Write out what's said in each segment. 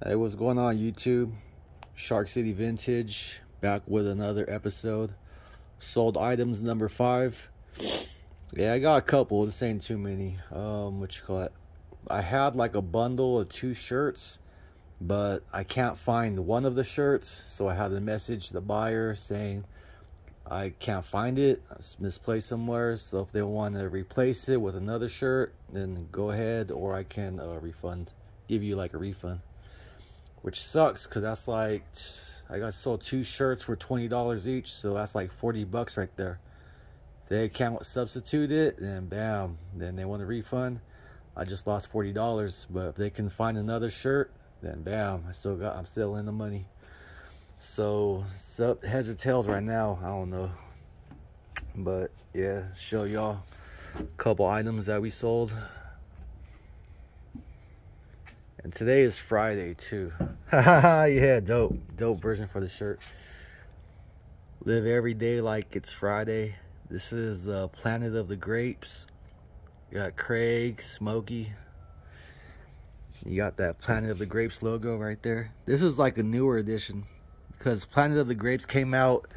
Hey, what's going on YouTube? Shark City Vintage back with another episode. Sold items number five. Yeah, I got a couple. This ain't too many. Um, what you call it? I had like a bundle of two shirts, but I can't find one of the shirts, so I had to message the buyer saying I can't find it. It's misplaced somewhere. So if they want to replace it with another shirt, then go ahead, or I can uh, refund, give you like a refund which sucks because that's like I got sold two shirts for twenty dollars each, so that's like forty bucks right there. They can't substitute it, then bam, then they want a refund. I just lost forty dollars, but if they can find another shirt, then bam, I still got I'm still in the money. So it's up heads or tails right now. I don't know, but yeah, show y'all a couple items that we sold. And today is Friday too. yeah, dope. Dope version for the shirt. Live every day like it's Friday. This is uh, Planet of the Grapes. You got Craig, Smokey. You got that Planet of the Grapes logo right there. This is like a newer edition because Planet of the Grapes came out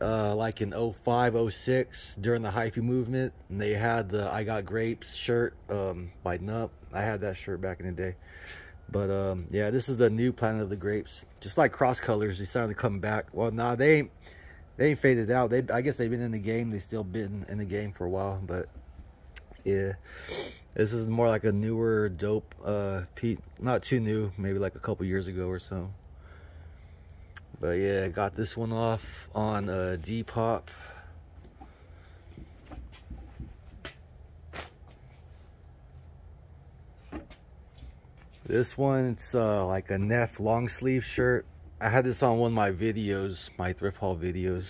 uh, like in 05, 06 during the hyphy movement. And they had the I Got Grapes shirt um, by Nup. I had that shirt back in the day. But um, yeah, this is a new Planet of the Grapes. Just like Cross Colors, they started to come back. Well, nah, they ain't they ain't faded out. They I guess they've been in the game. They still been in the game for a while, but yeah. This is more like a newer, dope, uh, Pete. Not too new, maybe like a couple years ago or so. But yeah, got this one off on uh, Depop. This one, it's uh, like a Neff long sleeve shirt. I had this on one of my videos, my thrift haul videos.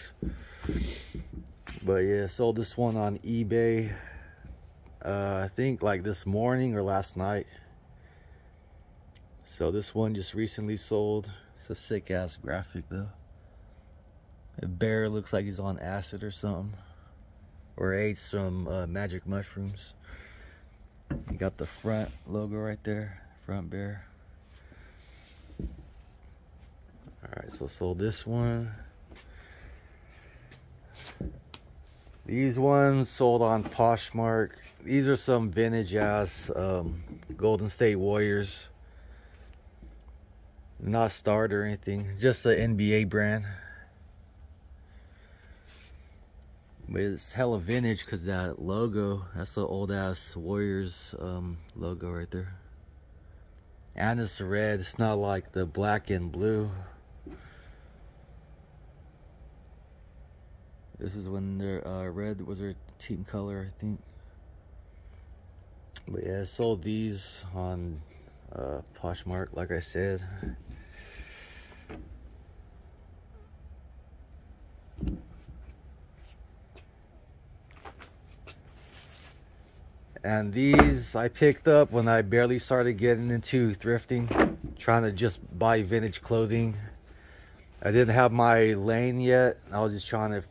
But yeah, sold this one on eBay. Uh, I think like this morning or last night. So this one just recently sold. It's a sick ass graphic though. A bear looks like he's on acid or something. Or ate some uh, magic mushrooms. You got the front logo right there front bear. All right, so sold this one. These ones sold on Poshmark. These are some vintage ass um, Golden State Warriors. Not Starter or anything, just an NBA brand. But it's hella vintage because that logo, that's the old ass Warriors um, logo right there and it's red. It's not like the black and blue. This is when their uh, red was their team color I think. But yeah I sold these on uh, Poshmark like I said and these I picked up when I barely started getting into thrifting trying to just buy vintage clothing. I didn't have my lane yet. I was just trying to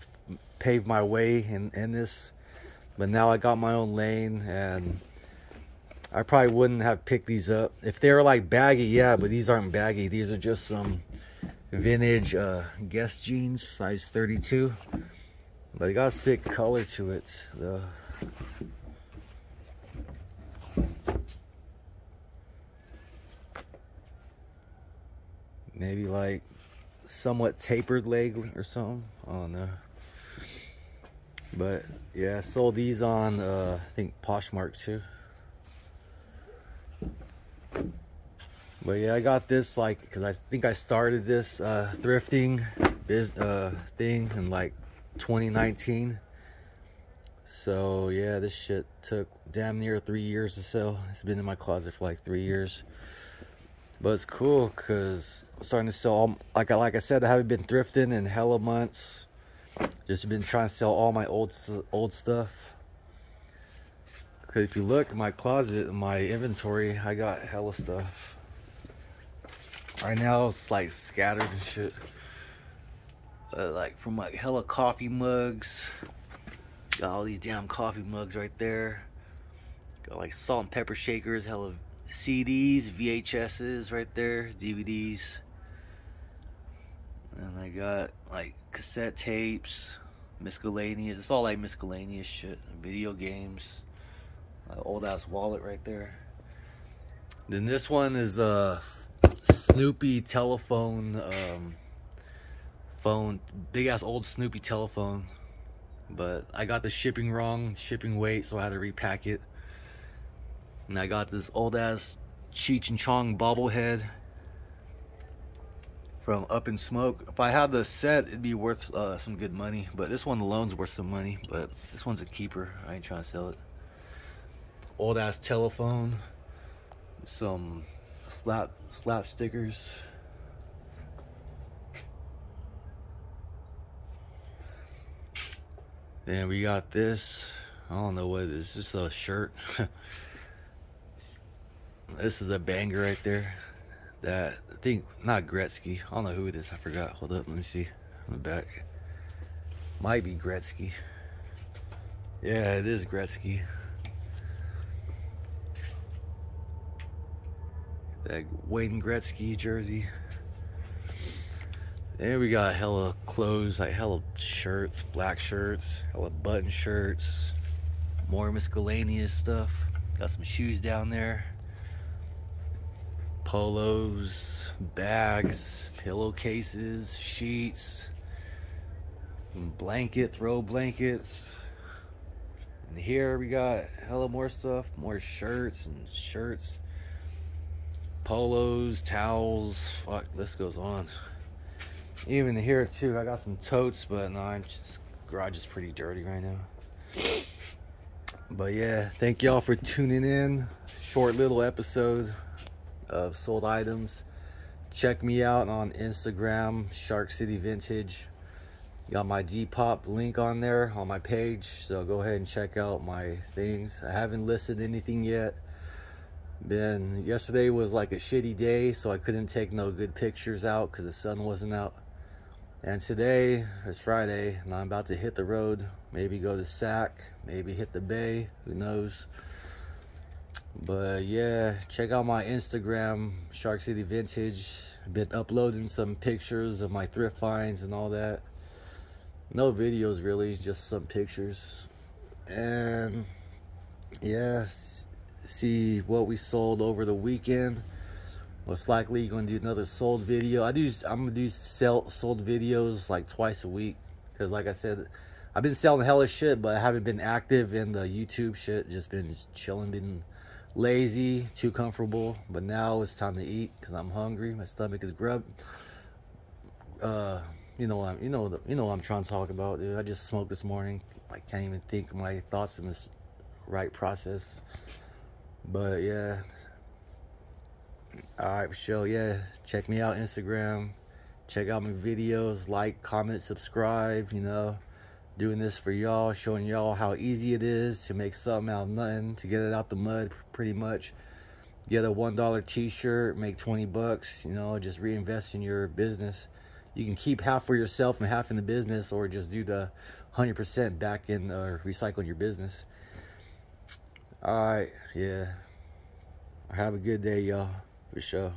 pave my way in, in this. But now I got my own lane and I probably wouldn't have picked these up. If they were like baggy yeah but these aren't baggy. These are just some vintage uh Guess jeans size 32 but they got a sick color to it the maybe like somewhat tapered leg or something. I don't know. But yeah, I sold these on uh, I think Poshmark too. But yeah, I got this like because I think I started this uh, thrifting biz uh, thing in like 2019. So yeah, this shit took damn near three years or so. It's been in my closet for like three years but it's cool because I'm starting to sell all, like I like I said I haven't been thrifting in hella months. Just been trying to sell all my old old stuff. Because if you look my closet my inventory I got hella stuff. Right now it's like scattered and shit. Uh, like from like hella coffee mugs. Got all these damn coffee mugs right there. Got like salt and pepper shakers hella CDs, VHSs right there, DVDs. And I got like cassette tapes, miscellaneous. It's all like miscellaneous shit. Video games. old ass wallet right there. Then this one is a Snoopy telephone, um, phone, big ass old Snoopy telephone. But I got the shipping wrong, shipping weight, so I had to repack it. And I got this old ass Cheech and Chong bobblehead from Up in Smoke. If I had the set, it'd be worth uh, some good money. But this one alone's worth some money. But this one's a keeper. I ain't trying to sell it. Old ass telephone. Some slap slap stickers. Then we got this. I don't know what. This is a shirt. this is a banger right there that I think not Gretzky. I don't know who it is. I forgot. Hold up, let me see on the back. Might be Gretzky. Yeah, it is Gretzky. That Wayne Gretzky jersey. And we got hella clothes, like hella shirts, black shirts, hella button shirts, more miscellaneous stuff. Got some shoes down there polos, bags, pillowcases, sheets, blanket, throw blankets. And here we got hella more stuff, more shirts and shirts, polos, towels, fuck, this goes on. Even here too, I got some totes, but no, I'm just, garage is pretty dirty right now. But yeah, thank y'all for tuning in. Short little episode of sold items. Check me out on Instagram, Shark City Vintage. Got my Depop link on there on my page, so go ahead and check out my things. I haven't listed anything yet. Been yesterday was like a shitty day, so I couldn't take no good pictures out because the sun wasn't out. And today is Friday, and I'm about to hit the road. Maybe go to Sac, maybe hit the bay, who knows but yeah check out my instagram shark city vintage. I've been uploading some pictures of my thrift finds and all that. No videos really just some pictures. And yeah see what we sold over the weekend. Most likely gonna do another sold video. I do i'm gonna do sell sold videos like twice a week. Because like i said i've been selling hella shit but i haven't been active in the youtube shit. Just been chilling been lazy, too comfortable. But now it's time to eat because I'm hungry. My stomach is grub. Uh, you know, I'm, you know, you know what I'm trying to talk about, dude. I just smoked this morning. I can't even think my thoughts in this right process. But yeah. All right, show yeah. Check me out Instagram. Check out my videos. Like, comment, subscribe. You know doing this for y'all, showing y'all how easy it is to make something out of nothing, to get it out the mud pretty much. Get a $1 t-shirt, make 20 bucks, you know, just reinvest in your business. You can keep half for yourself and half in the business or just do the 100% back in or recycle your business. All right, yeah. Have a good day, y'all, for sure.